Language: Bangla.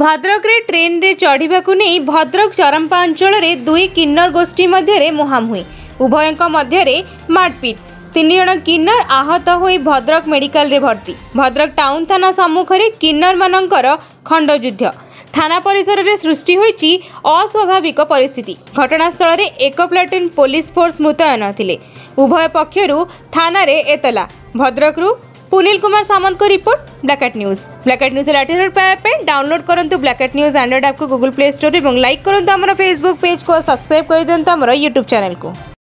ଭଦ୍ରକରେ ଟ୍ରେନ୍ରେ ଚଢ଼ିବାକୁ ନେଇ ଭଦ୍ରକ ଚରମ୍ପା ଅଞ୍ଚଳରେ ଦୁଇ କିନ୍ନର ଗୋଷ୍ଠୀ ମଧ୍ୟରେ ମୁହାଁମୁହିଁ ଉଭୟଙ୍କ ମଧ୍ୟରେ ମାଡ଼ପିଟ୍ ତିନି ଜଣ କିନ୍ନର ଆହତ ହୋଇ ଭଦ୍ରକ ମେଡିକାଲରେ ଭର୍ତ୍ତି ଭଦ୍ରକ ଟାଉନ୍ ଥାନା ସମ୍ମୁଖରେ କିନ୍ନରମାନଙ୍କର ଖଣ୍ଡଯୁଦ୍ଧ থানা পরিসরের সৃষ্টি হয়েছে অস্বাভাবিক পরিস্থিতি ঘটনাস্থলের এক প্লাটুন পুলিশ ফোর্স মুতয়ন লে উভয় পক্ষর থানার এতলা ভদ্রকরু पुनील कुमार सामंत को report blackout news blackout news letter pipe download करूँ ब्लैकआउट न्यूज आंड्रॉइड आप गूगल प्ले स्टोर और लाइक करूँ आम फेसबुक पेज को सब्सक्राइब कर दिखाँ आम यूट्यूब चैनल को